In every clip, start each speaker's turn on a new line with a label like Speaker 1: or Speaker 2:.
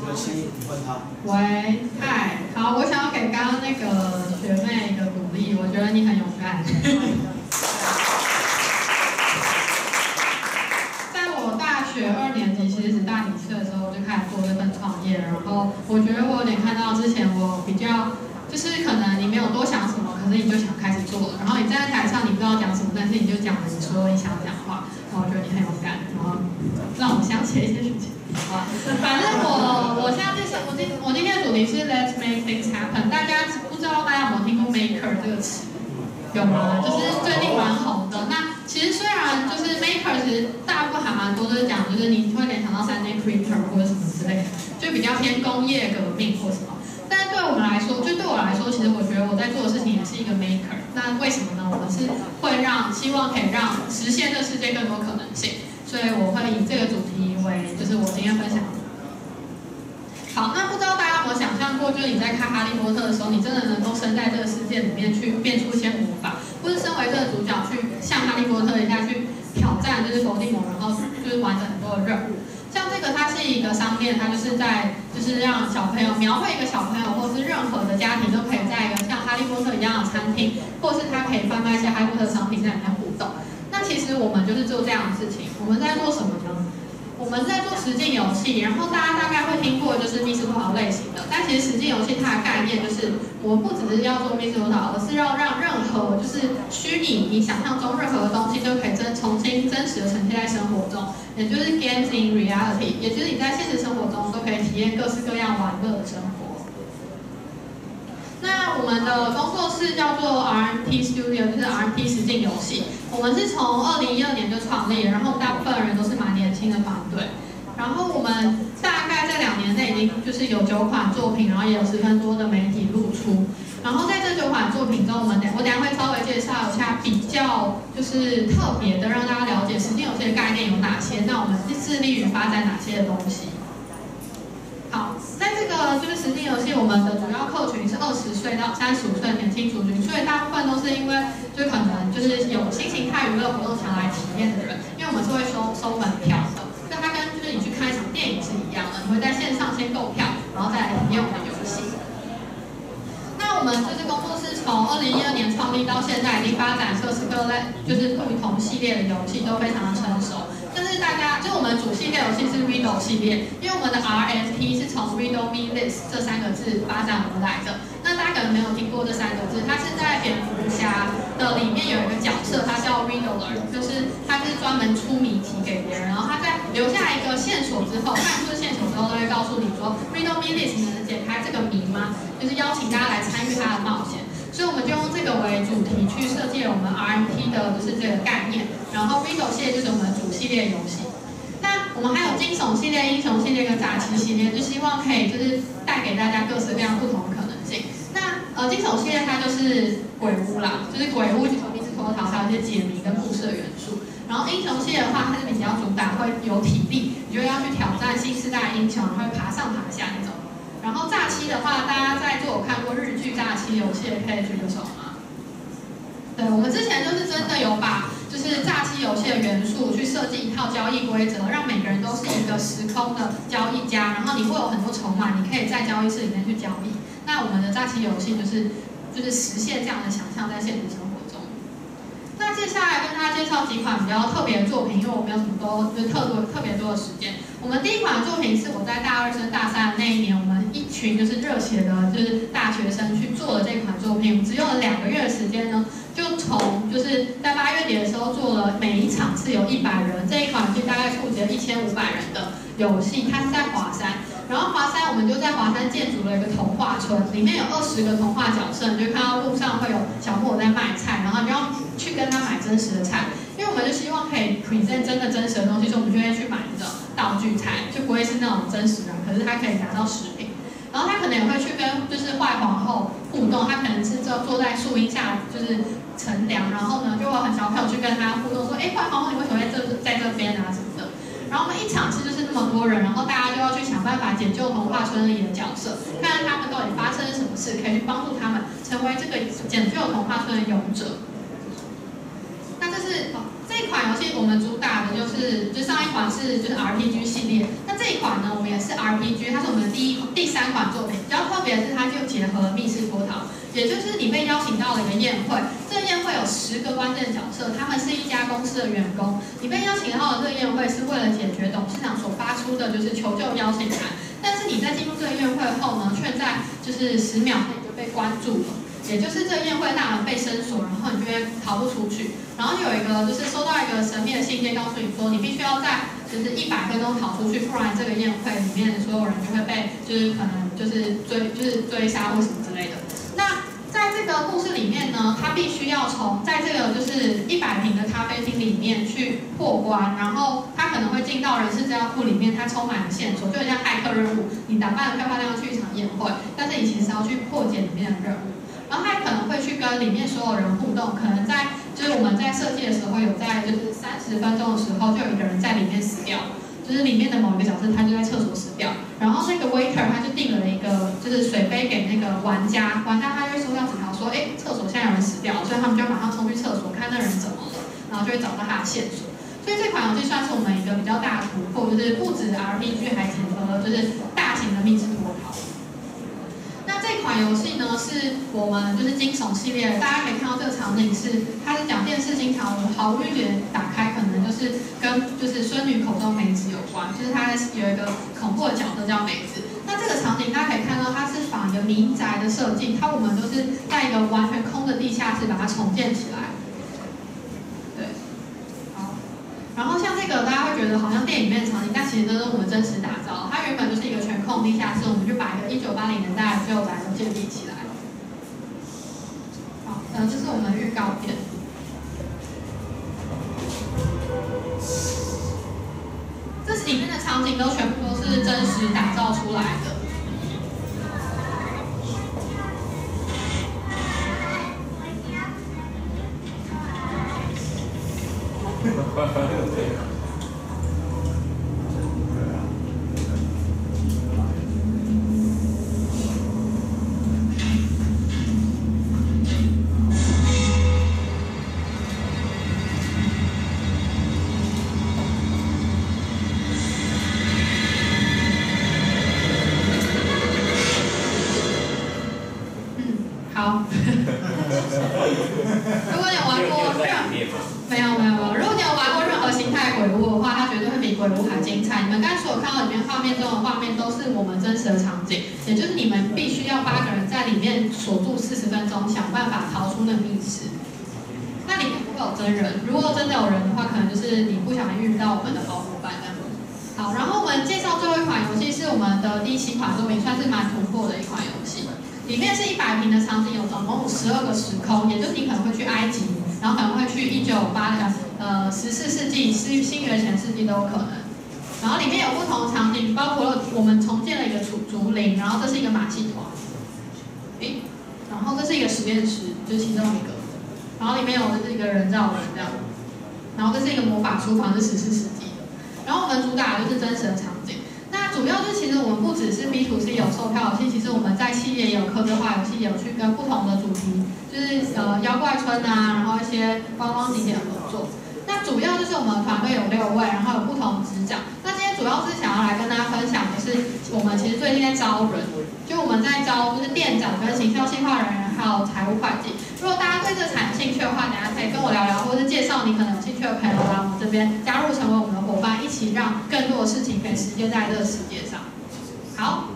Speaker 1: 请个七问他。
Speaker 2: 喂，嗨，好，我想要给刚刚那个学妹一个鼓励，我觉得你很勇敢。在我大学二年级，其实是大几岁的时候，我就开始做这份创业，然后我觉得我有点看到之前我比较，就是可能你没有多想什么，可是你就想开始做了，然后你站在台上，你不知道讲什么，但是你就讲了你说你想讲的话，然后我觉得你很勇敢，然后让我想起一些事情。好，反正我我现在就是我今我今天的主题是 Let's make things happen。大家不知道大家有没有听过 maker 这个词？有吗？就是最近蛮红的。那其实虽然就是 maker，其实大部分还蛮多都是讲，就是你会联想到三 D printer 或者什么之类的，就比较偏工业革命或什么。但是对我们来说，就对我来说，其实我觉得我在做的事情也是一个 maker。那为什么呢？我们是会让希望可以让实现这世界更多可能性。所以我会以这个主题为，就是我今天分享的。好，那不知道大家有没有想象过，就是你在看《哈利波特》的时候，你真的能够身在这个世界里面去变出一些魔法，或是身为这个主角去像哈利波特一样去挑战，就是伏地魔，然后就是完成很多的任务。像这个，它是一个商店，它就是在就是让小朋友描绘一个小朋友，或是任何的家庭都可以在一个像哈利波特一样的餐厅，或是它可以贩卖一些哈利波特商品在里面互动。那其实我们就是做这样的事情。我们在做什么呢？我们在做实境游戏。然后大家大概会听过就是密室逃类型的。但其实实境游戏它的概念就是，我们不只是要做密室逃，而是要让任何就是虚拟你想象中任何的东西都可以真重新真实的呈现在生活中，也就是 games in reality，也就是你在现实生活中都可以体验各式各样玩乐的生活。那我们的工作室叫做 RMT Studio，就是 RMT 实境游戏。我们是从二零一二年就创立，然后大部分人都是蛮新的团队。然后我们大概在两年内已经就是有九款作品，然后也有十分多的媒体露出。然后在这九款作品中，我们等我等下会稍微介绍一下比较就是特别的，让大家了解实境游戏的概念有哪些。那我们致力于发展哪些的东西？好，在这个就是实境游戏，我们的主要客群是二十岁到三十五岁的年轻族群，所以大部分都是因为就可能就是有新形态娱乐活动想来体验的人，我们是会收收门票的，所以它跟就是你去看一场电影是一样的，你会在线上先购票，然后再来体验我们的游戏。那我们就是工作室从二零一二年创立到现在，已经发展各式各类就是不同系列的游戏都非常的成熟。但是大家，就我们主系列游戏是 Riddle 系列，因为我们的 RST 是从 Riddle Me This 这三个字发展而来的。那大家可能没有听过这三个字，它是在蝙蝠侠的里面有一个角色，他叫 Riddler，就是他是专门出谜题给别人，然后他在留下一个线索之后，看出线索之后，都会告诉你说 Riddle Me This 能解开这个谜吗？就是邀请大家来参与他的冒险。所以我们就用这个为主题去设计了我们 RMT 的就是这个概念，然后 Riddle 系列就是我们主系列游戏。那我们还有惊悚系列、英雄系列跟诈欺系列，就希望可以就是带给大家各式各样不同可能。呃惊悚系列它就是鬼屋啦，就是鬼屋就是密室逃脱，还有一些解谜跟故事的元素。然后英雄系列的话，它是比较主打会有体力，你就要去挑战新时代英雄，会爬上爬下那种。然后诈欺的话，大家在座有看过日剧诈欺游戏的，可以举个手吗？对，我们之前就是真的有把就是诈欺游戏的元素去设计一套交易规则，让每个人都是一个时空的交易家，然后你会有很多筹码，你可以在交易室里面去交易。我们的诈欺游戏就是就是实现这样的想象在现实生活中。那接下来跟大家介绍几款比较特别的作品，因为我没有什么多就是特多特别多的时间。我们第一款作品是我在大二升大三的那一年，我们一群就是热血的，就是大学生去做的这款作品。我们只用了两个月的时间呢，就从就是在八月底的时候做了每一场是有一百人，这一款就大概触及了一千五百人的游戏。它是在华山，然后华山我们就在华山建筑了一个童话村，里面有二十个童话角色，你就看到路上会有小木偶在卖菜，然后你要去跟他买真实的菜。因为我们就希望可以 present 真的真实的东西，所以我们就会去买那种道具菜，就不会是那种真实的，可是他可以拿到食品。然后他可能也会去跟就是坏皇后互动，他可能是坐坐在树荫下就是乘凉，然后呢就会很小朋友去跟他互动，说哎坏皇后你为什么在这在这边啊什么的。然后我们一场次就是那么多人，然后大家去想办法解救童话村里的角色，看看他们到底发生了什么事，可以去帮助他们成为这个解救童话村的勇者。那这是这一款游戏，我们主打的就是就上一款是就是 RPG 系列，那这一款呢，我们也是 RPG，它是我们的第一第三款作品。比较特别的是，它就结合密室脱逃，也就是你被邀请到了一个宴会，这个宴会有十个关键角色，他们是一家公司的员工。你被邀请到的这个宴会是为了解决董事长所发出的就是求救邀请函，但是你在进入这个宴会后呢，却在就是十秒内就被关住了。也就是这宴会大门被伸锁，然后你就会逃不出去。然后有一个就是收到一个神秘的信件，告诉你说你必须要在就是一百分钟逃出去，不然这个宴会里面的所有人就会被就是可能就是追就是追杀或什么之类的。这个故事里面呢，他必须要从在这个就是一百平的咖啡厅里面去破关，然后他可能会进到人事资料库里面，它充满了线索，就像骇客任务。你打扮的漂漂亮亮去一场宴会，但是你其实要去破解里面的任务。然后他可能会去跟里面所有人互动，可能在就是我们在设计的时候，有在就是三十分钟的时候，就有一个人在里面死掉，就是里面的某一个角色他就在厕所死掉，然后那个 waiter 他就订了一个就是水杯给那个玩家，玩家他就收到纸条说，哎，厕所现在有人死掉，所以他们就要马上冲去厕所看那人怎么了，然后就会找到他的线索。所以这款游戏算是我们一个比较大的突破，就是不止 RPG 还结合了就是大型的密室逃脱逃。这款游戏呢，是我们就是惊悚系列，大家可以看到这个场景是，它是讲电视经常毫无预警打，就是跟就是孙女口中梅子有关，就是它有一个恐怖的角色叫梅子。那这个场景大家可以看到，它是仿一个民宅的设计，它我们都是在一个完全空的地下室把它重建起来。对，好，然后像这个大家会觉得好像电影里面的场景，但其实都是我们真实打造，它原本就是一个全空地下室，我们就把一个一九八零年代的旧宅都。建立起来。好，呃，这是我们预告片。场景都全部都是真实打造出来的。你们刚才所看到里面画面中的画面，都是我们真实的场景，也就是你们必须要八个人在里面锁住四十分钟，想办法逃出那个密室。那里面不会有真人，如果真的有人的话，可能就是你不想遇到我们的好伙伴。那子好，然后我们介绍最后一款游戏是我们的第七款作品，算是蛮突破的一款游戏。里面是一百平的场景，有总共十二个时空，也就是你可能会去埃及，然后可能会去一九八两，呃，十四世纪、新新约前世纪都有可能。然后里面有不同场景，包括了我们重建了一个竹竹林，然后这是一个马戏团，诶，然后这是一个实验室，就是其中一个，然后里面有的是一个人造人这样，然后这是一个魔法书房，是十四世纪的，然后我们主打的就是真实的场景。那主要就其实我们不只是 B to C 有售票游戏，其实我们在企业有科技化游戏，有去跟不同的主题，就是呃妖怪村啊，然后一些观光景点合作。主要就是我们团队有六位，然后有不同职掌。那今天主要是想要来跟大家分享的是，我们其实最近在招人，就我们在招就是店长跟行销计划人员，还有财务会计。如果大家对这产有兴趣的话，等下可以跟我聊聊，或者是介绍你可能有兴趣的朋友来我们这边加入，成为我们的伙伴，一起让更多的事情可以实现在这个世界上。好，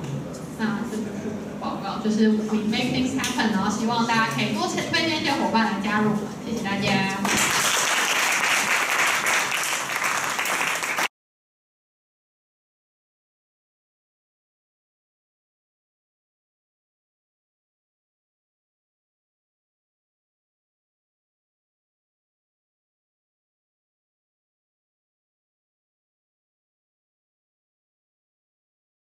Speaker 2: 那这就是我的报告，就是 We Make Things Happen，然后希望大家可以多推荐一些伙伴来加入，谢谢大家。